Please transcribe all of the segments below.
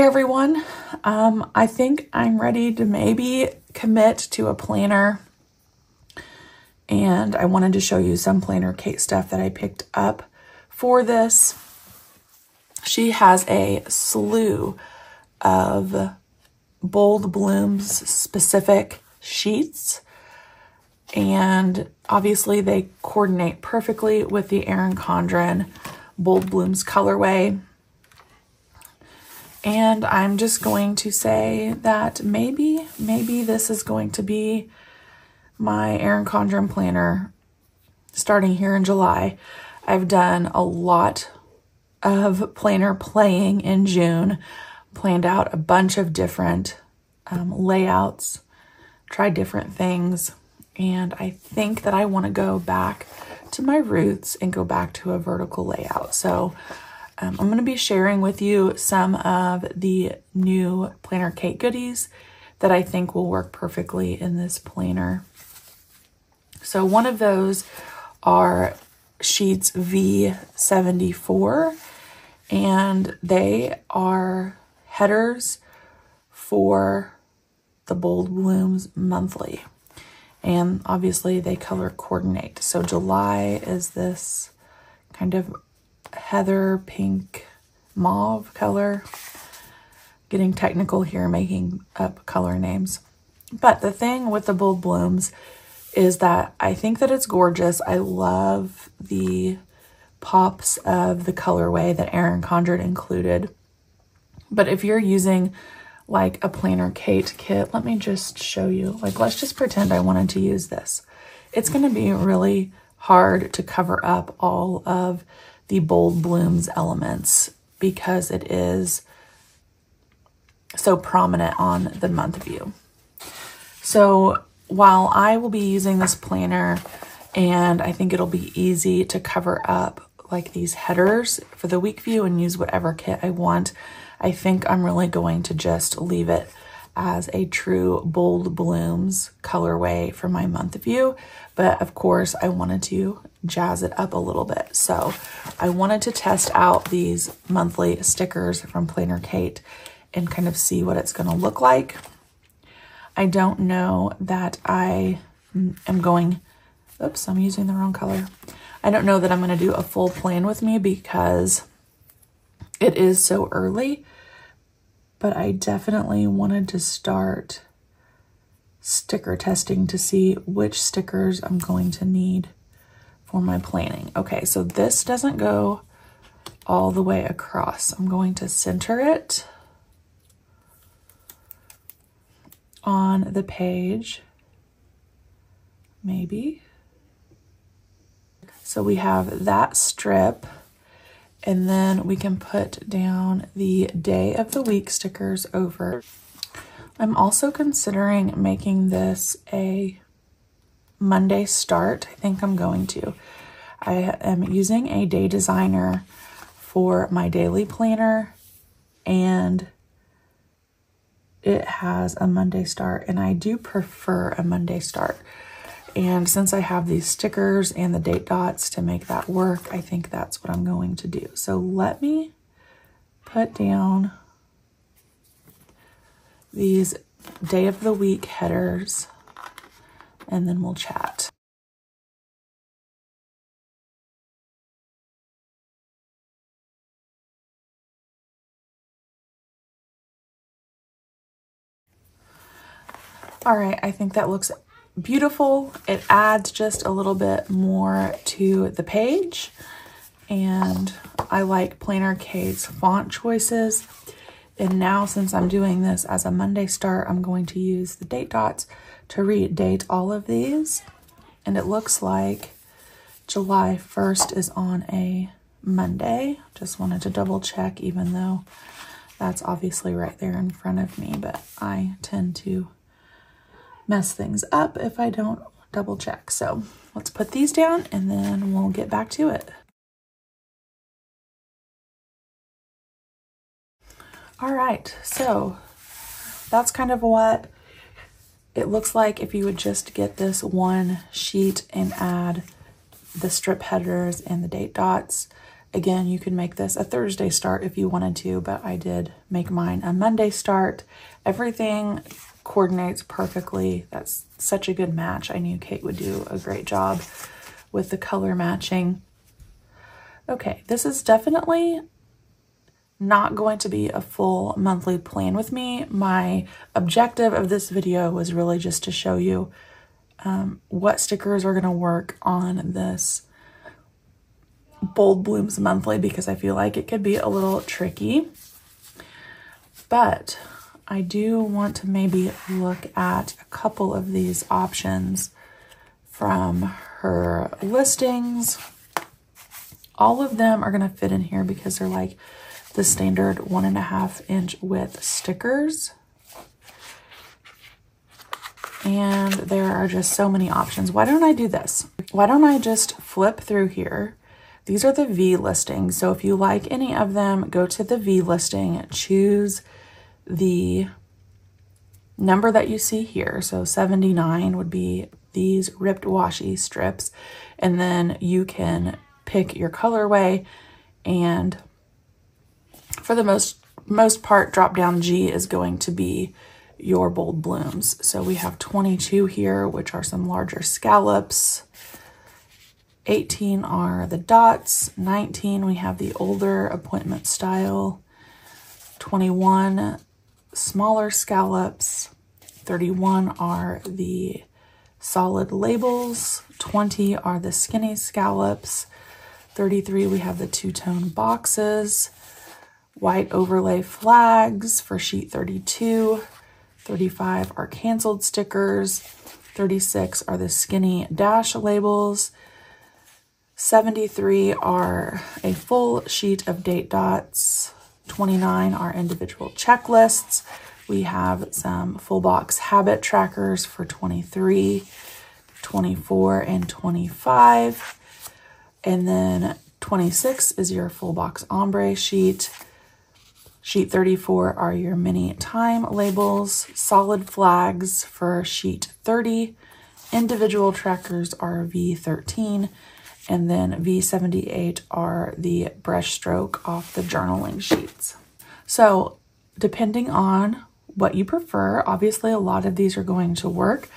Hey everyone, um, I think I'm ready to maybe commit to a planner and I wanted to show you some planner Kate stuff that I picked up for this. She has a slew of Bold Blooms specific sheets and obviously they coordinate perfectly with the Erin Condren Bold Blooms colorway. And I'm just going to say that maybe, maybe this is going to be my Erin Condren planner starting here in July. I've done a lot of planner playing in June, planned out a bunch of different um, layouts, tried different things, and I think that I want to go back to my roots and go back to a vertical layout. So um, I'm going to be sharing with you some of the new Planner Kate goodies that I think will work perfectly in this planner. So one of those are sheets V74 and they are headers for the Bold Blooms monthly. And obviously they color coordinate. So July is this kind of heather pink mauve color. Getting technical here, making up color names. But the thing with the Bold Blooms is that I think that it's gorgeous. I love the pops of the colorway that Erin Condren included. But if you're using like a Planner Kate kit, let me just show you. Like, let's just pretend I wanted to use this. It's going to be really hard to cover up all of the Bold Blooms elements because it is so prominent on the month view. So while I will be using this planner and I think it'll be easy to cover up like these headers for the week view and use whatever kit I want, I think I'm really going to just leave it as a true Bold Blooms colorway for my month of view. But of course, I wanted to jazz it up a little bit. So I wanted to test out these monthly stickers from Planner Kate and kind of see what it's going to look like. I don't know that I am going, oops, I'm using the wrong color. I don't know that I'm going to do a full plan with me because it is so early, but I definitely wanted to start sticker testing to see which stickers I'm going to need for my planning. Okay, so this doesn't go all the way across. I'm going to center it on the page, maybe. So we have that strip and then we can put down the day of the week stickers over. I'm also considering making this a Monday start. I think I'm going to. I am using a day designer for my daily planner and it has a Monday start and I do prefer a Monday start. And since I have these stickers and the date dots to make that work, I think that's what I'm going to do. So let me put down these day of the week headers and then we'll chat. All right, I think that looks beautiful. It adds just a little bit more to the page. And I like Planner Kate's font choices. And now since I'm doing this as a Monday start, I'm going to use the date dots to redate all of these. And it looks like July 1st is on a Monday. Just wanted to double check even though that's obviously right there in front of me, but I tend to mess things up if I don't double check. So let's put these down and then we'll get back to it. All right, so that's kind of what it looks like if you would just get this one sheet and add the strip headers and the date dots. Again, you could make this a Thursday start if you wanted to, but I did make mine a Monday start. Everything coordinates perfectly. That's such a good match. I knew Kate would do a great job with the color matching. Okay, this is definitely not going to be a full monthly plan with me. My objective of this video was really just to show you um, what stickers are going to work on this Bold Blooms monthly because I feel like it could be a little tricky. But I do want to maybe look at a couple of these options from her listings. All of them are going to fit in here because they're like the standard one and a half inch width stickers. And there are just so many options. Why don't I do this? Why don't I just flip through here? These are the V listings. So if you like any of them, go to the V listing, choose the number that you see here. So 79 would be these ripped washi strips. And then you can pick your colorway and for the most most part, drop down G is going to be your bold blooms. So we have 22 here, which are some larger scallops. 18 are the dots. 19, we have the older appointment style. 21, smaller scallops. 31 are the solid labels. 20 are the skinny scallops. 33, we have the two-tone boxes white overlay flags for sheet 32. 35 are canceled stickers. 36 are the skinny dash labels. 73 are a full sheet of date dots. 29 are individual checklists. We have some full box habit trackers for 23, 24, and 25. And then 26 is your full box ombre sheet. Sheet 34 are your mini time labels, solid flags for sheet 30, individual trackers are V13, and then V78 are the brush stroke off the journaling sheets. So depending on what you prefer, obviously a lot of these are going to work.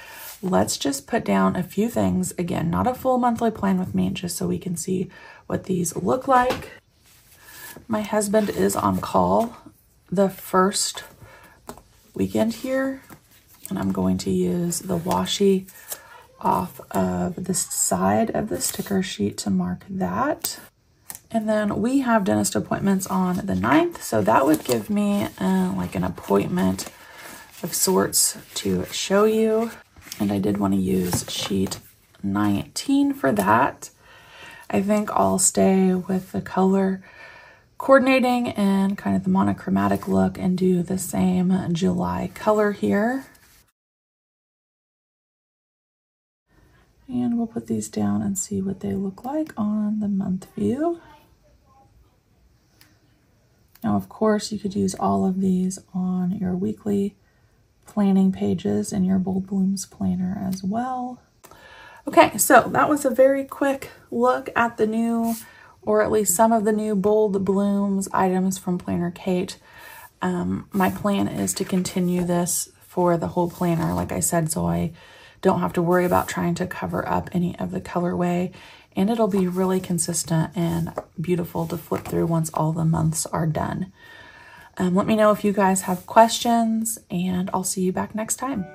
Let's just put down a few things. Again, not a full monthly plan with me, just so we can see what these look like. My husband is on call the first weekend here, and I'm going to use the washi off of the side of the sticker sheet to mark that. And then we have dentist appointments on the 9th, so that would give me uh, like an appointment of sorts to show you. And I did want to use sheet 19 for that. I think I'll stay with the color coordinating and kind of the monochromatic look and do the same July color here. And we'll put these down and see what they look like on the month view. Now, of course, you could use all of these on your weekly planning pages in your Bold Blooms planner as well. Okay, so that was a very quick look at the new, or at least some of the new Bold Blooms items from Planner Kate. Um, my plan is to continue this for the whole planner, like I said, so I don't have to worry about trying to cover up any of the colorway. And it'll be really consistent and beautiful to flip through once all the months are done. Um, let me know if you guys have questions, and I'll see you back next time.